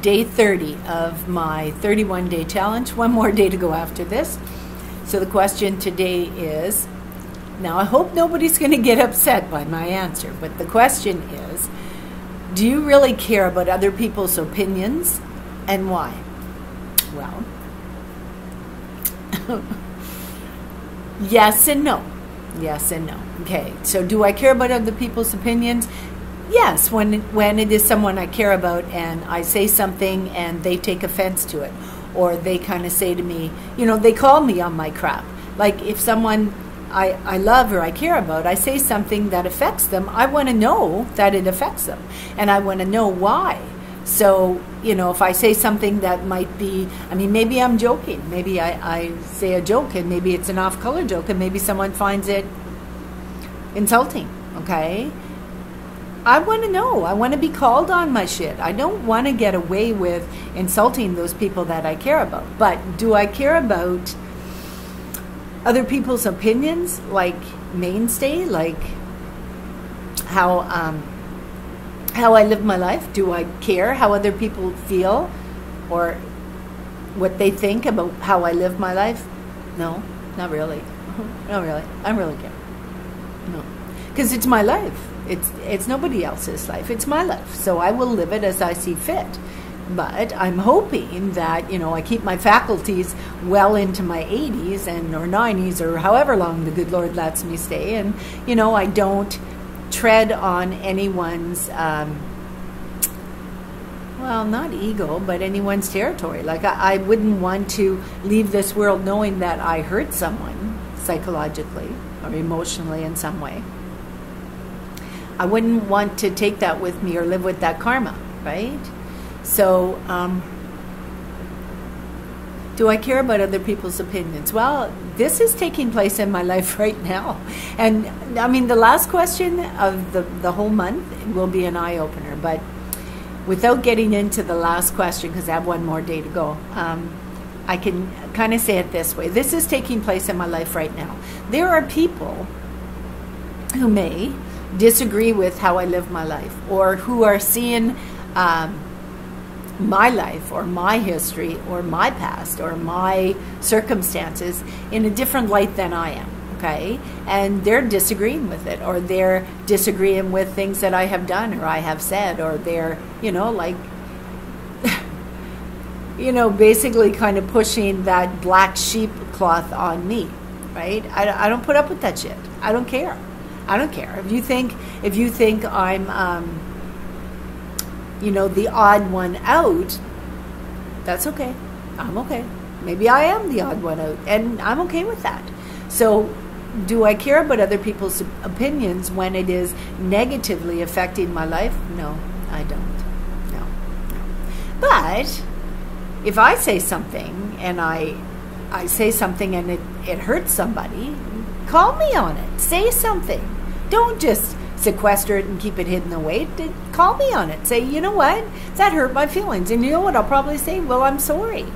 day 30 of my 31 day challenge. One more day to go after this. So the question today is now I hope nobody's going to get upset by my answer, but the question is do you really care about other people's opinions and why? Well, yes and no. Yes and no. Okay, so do I care about other people's opinions? Yes, when when it is someone I care about and I say something and they take offense to it, or they kind of say to me, you know, they call me on my crap. Like if someone I, I love or I care about, I say something that affects them, I want to know that it affects them. And I want to know why. So, you know, if I say something that might be, I mean, maybe I'm joking. Maybe I, I say a joke and maybe it's an off color joke and maybe someone finds it insulting, okay? I want to know. I want to be called on my shit. I don't want to get away with insulting those people that I care about. But do I care about other people's opinions, like mainstay, like how um, how I live my life? Do I care how other people feel, or what they think about how I live my life? No, not really. Not really. I am really care. No, because it's my life. It's it's nobody else's life. It's my life. So I will live it as I see fit. But I'm hoping that you know I keep my faculties well into my 80s and or 90s or however long the good Lord lets me stay, and you know I don't tread on anyone's. Um, well, not ego, but anyone's territory. Like, I, I, wouldn't want to leave this world knowing that I hurt someone psychologically or emotionally in some way. I wouldn't want to take that with me or live with that karma, right? So, um, do I care about other people's opinions? Well, this is taking place in my life right now. And I mean, the last question of the, the whole month will be an eye opener. But without getting into the last question, because I have one more day to go, um, I can kind of say it this way this is taking place in my life right now. There are people who may disagree with how I live my life or who are seeing um, my life or my history or my past or my circumstances in a different light than I am. Okay, and they're disagreeing with it, or they're disagreeing with things that I have done or I have said, or they're, you know, like, you know, basically kind of pushing that black sheep cloth on me, right? I, I don't put up with that shit. I don't care. I don't care if you think if you think I'm, um, you know, the odd one out. That's okay. I'm okay. Maybe I am the odd one out, and I'm okay with that. So, do I care about other people's opinions when it is negatively affecting my life? No, I don't. No, no. But if I say something and I I say something and it, it hurts somebody, call me on it. Say something. Don't just sequester it and keep it hidden away. Call me on it. Say, you know what? That hurt my feelings. And you know what? I'll probably say, well, I'm sorry.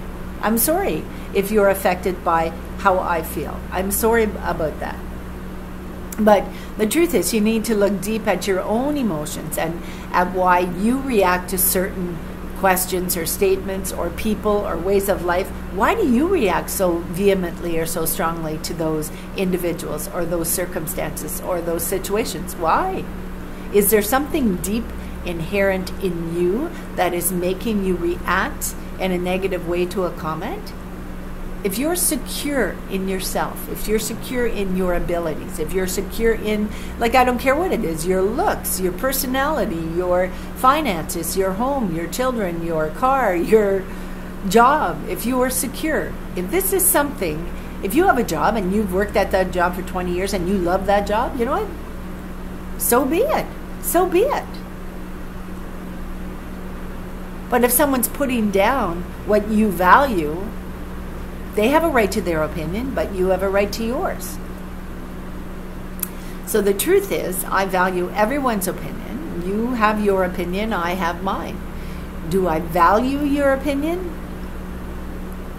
I'm sorry if you're affected by how I feel. I'm sorry about that. But the truth is, you need to look deep at your own emotions and at why you react to certain questions or statements or people or ways of life, why do you react so vehemently or so strongly to those individuals or those circumstances or those situations? Why? Is there something deep inherent in you that is making you react in a negative way to a comment? If you're secure in yourself, if you're secure in your abilities, if you're secure in, like, I don't care what it is, your looks, your personality, your finances, your home, your children, your car, your job, if you are secure, if this is something, if you have a job and you've worked at that job for 20 years and you love that job, you know what? So be it. So be it. But if someone's putting down what you value, they have a right to their opinion, but you have a right to yours. So the truth is, I value everyone's opinion. You have your opinion, I have mine. Do I value your opinion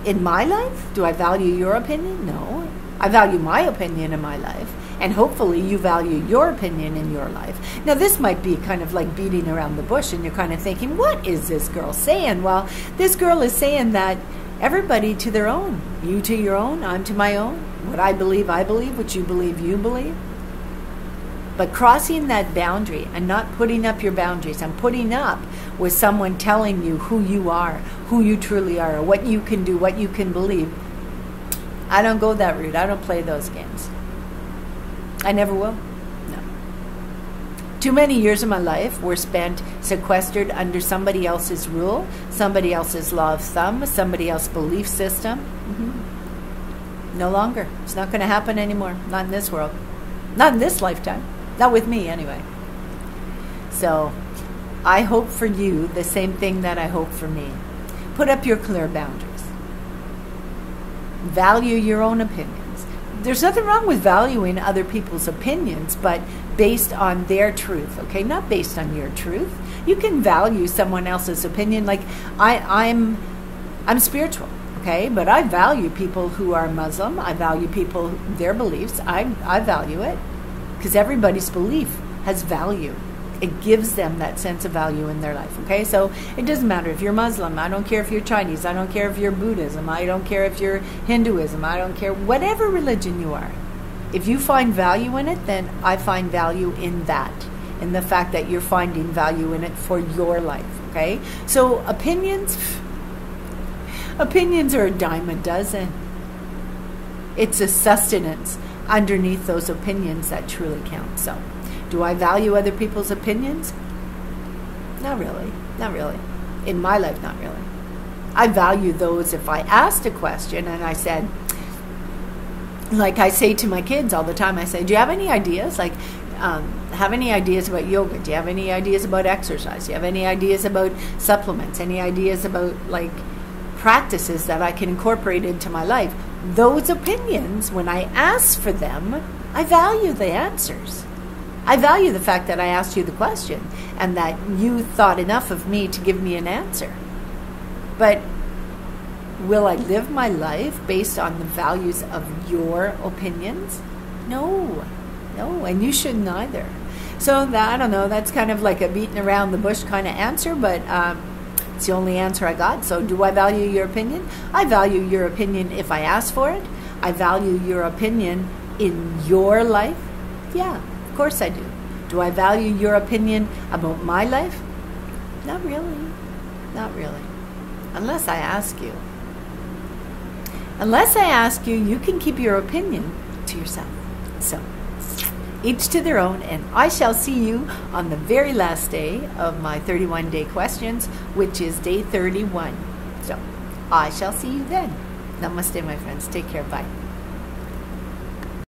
in my life? Do I value your opinion? No. I value my opinion in my life. And hopefully you value your opinion in your life. Now, this might be kind of like beating around the bush, and you're kind of thinking, what is this girl saying? Well, this girl is saying that everybody to their own. You to your own, I'm to my own. What I believe, I believe. What you believe, you believe. But crossing that boundary and not putting up your boundaries and putting up with someone telling you who you are, who you truly are, what you can do, what you can believe. I don't go that route. I don't play those games. I never will. Too many years of my life were spent sequestered under somebody else's rule, somebody else's law of thumb, somebody else's belief system. Mm-hmm. No longer. It's not going to happen anymore. Not in this world. Not in this lifetime. Not with me, anyway. So I hope for you the same thing that I hope for me. Put up your clear boundaries. Value your own opinions. There's nothing wrong with valuing other people's opinions, but based on their truth, okay? Not based on your truth. You can value someone else's opinion. Like I, I'm, I'm spiritual, okay, but I value people who are Muslim. I value people their beliefs. I, I value it because everybody's belief has value. It gives them that sense of value in their life. Okay, so it doesn't matter if you're Muslim. I don't care if you're Chinese. I don't care if you're Buddhism. I don't care if you're Hinduism. I don't care whatever religion you are. If you find value in it, then I find value in that, in the fact that you're finding value in it for your life. Okay, so opinions, opinions are a dime a dozen. It's a sustenance underneath those opinions that truly count. So, do I value other people's opinions? Not really. Not really. In my life, not really. I value those if I asked a question and I said, like I say to my kids all the time, I say, Do you have any ideas? Like, um, have any ideas about yoga? Do you have any ideas about exercise? Do you have any ideas about supplements? Any ideas about like practices that I can incorporate into my life? Those opinions, when I ask for them, I value the answers. I value the fact that I asked you the question and that you thought enough of me to give me an answer. But will I live my life based on the values of your opinions? No, no, and you shouldn't either. So that, I don't know. That's kind of like a beating around the bush kind of answer, but um, it's the only answer I got. So, do I value your opinion? I value your opinion if I ask for it. I value your opinion in your life. Yeah, of course I do. Do I value your opinion about my life? Not really. Not really. Unless I ask you. Unless I ask you, you can keep your opinion to yourself. So, each to their own, and I shall see you on the very last day of my 31 day questions, which is day 31. So I shall see you then. Namaste, my friends. Take care. Bye.